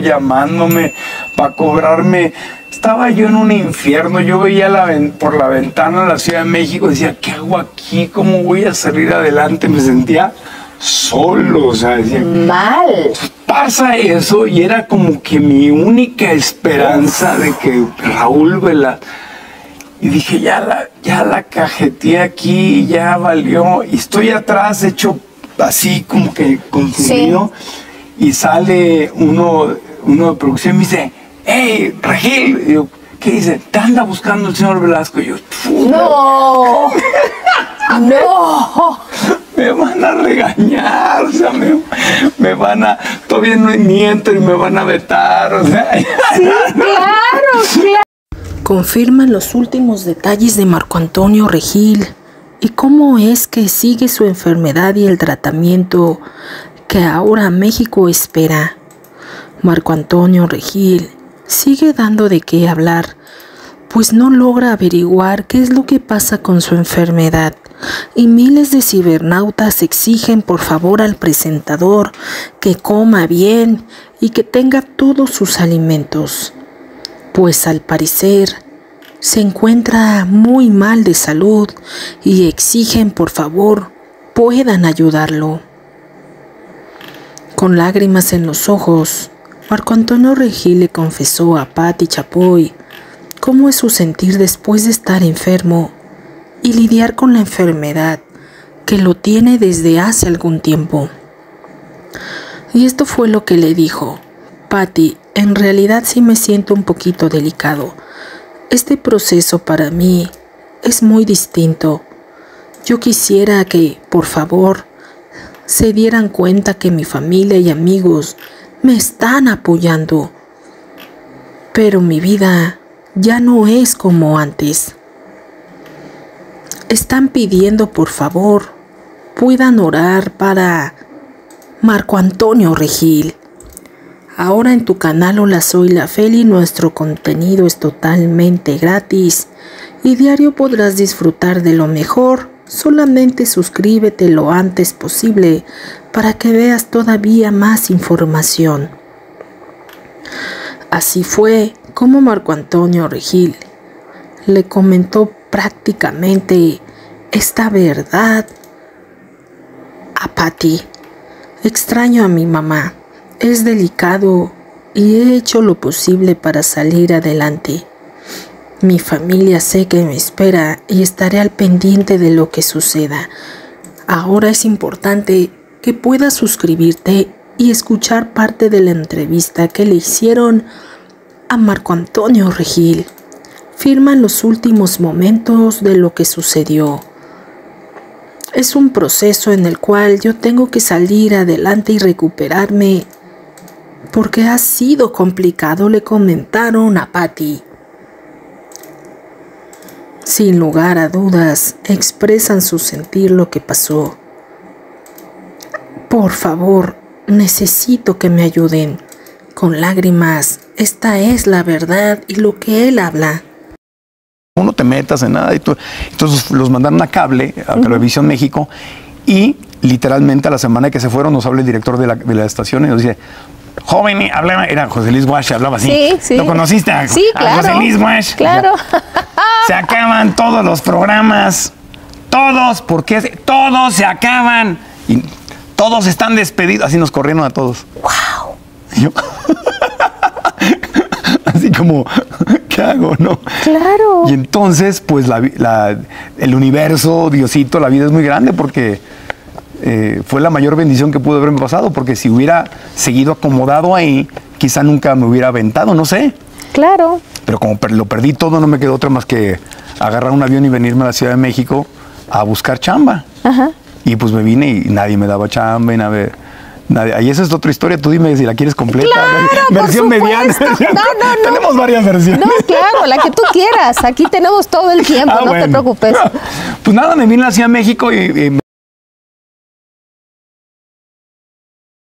llamándome para cobrarme. Estaba yo en un infierno, yo veía la por la ventana de la Ciudad de México, decía, ¿qué hago aquí? ¿Cómo voy a salir adelante? Me sentía solo, o sea, decía, mal. Pasa eso y era como que mi única esperanza de que Raúl Vela y dije, ya la, ya la cajeteé aquí, ya valió. Y estoy atrás, hecho así como que consumido. Y sale uno, uno de producción y me dice, hey, Regil. Y yo, ¿qué dice? Te anda buscando el señor Velasco. Y yo, no, no. Me van a regañar, o sea, me, van a, todavía no miento y me van a vetar, o sea. Sí, claro, claro confirman los últimos detalles de Marco Antonio Regil y cómo es que sigue su enfermedad y el tratamiento que ahora México espera. Marco Antonio Regil sigue dando de qué hablar, pues no logra averiguar qué es lo que pasa con su enfermedad y miles de cibernautas exigen por favor al presentador que coma bien y que tenga todos sus alimentos pues al parecer se encuentra muy mal de salud y exigen por favor puedan ayudarlo. Con lágrimas en los ojos, Marco Antonio Regil le confesó a Patti Chapoy cómo es su sentir después de estar enfermo y lidiar con la enfermedad que lo tiene desde hace algún tiempo. Y esto fue lo que le dijo. Patti, en realidad sí me siento un poquito delicado. Este proceso para mí es muy distinto. Yo quisiera que, por favor, se dieran cuenta que mi familia y amigos me están apoyando. Pero mi vida ya no es como antes. Están pidiendo, por favor, puedan orar para Marco Antonio Regil. Ahora en tu canal Hola Soy la Feli nuestro contenido es totalmente gratis y diario podrás disfrutar de lo mejor. Solamente suscríbete lo antes posible para que veas todavía más información. Así fue como Marco Antonio Regil le comentó prácticamente esta verdad a Patty. Extraño a mi mamá. Es delicado y he hecho lo posible para salir adelante. Mi familia sé que me espera y estaré al pendiente de lo que suceda. Ahora es importante que puedas suscribirte y escuchar parte de la entrevista que le hicieron a Marco Antonio Regil. Firman los últimos momentos de lo que sucedió. Es un proceso en el cual yo tengo que salir adelante y recuperarme porque ha sido complicado, le comentaron a Patty. Sin lugar a dudas, expresan su sentir lo que pasó. Por favor, necesito que me ayuden. Con lágrimas, esta es la verdad y lo que él habla. No te metas en nada. Y tú, entonces los mandaron a cable, a Televisión México, y literalmente a la semana que se fueron nos habla el director de la, de la estación y nos dice, joven, hablaba, era José Luis Wash, hablaba así. Sí, sí. ¿Lo conociste? A, sí, claro. José Luis Wash. Claro. Se acaban todos los programas. Todos, porque todos se acaban. Y todos están despedidos. Así nos corrieron a todos. ¡Wow! así como, ¿qué hago, no? Claro. Y entonces, pues el universo, Diosito, la vida es muy grande porque eh, fue la mayor bendición que pudo haberme pasado, porque si hubiera seguido acomodado ahí, quizá nunca me hubiera aventado, no sé. Claro. Pero como lo perdí todo, no me quedó otra más que agarrar un avión y venirme a la Ciudad de México a buscar chamba. Ajá. Y pues me vine y nadie me daba chamba y nada. Nadie. Y esa es otra historia, tú dime si la quieres completa. Claro, Versión mediana. No, no, no. Tenemos varias versiones. No, claro, la que tú quieras. Aquí tenemos todo el tiempo, Ah, no te preocupes. Pues nada, me vine a la Ciudad de México y, y